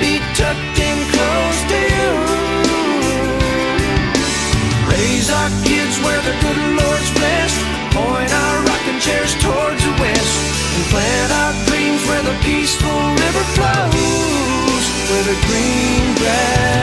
be tucked in close to you. Raise our kids where the good Lord's blessed. Point our rocking chairs towards the west. And plant our dreams where the peaceful river flows. Where the green grass.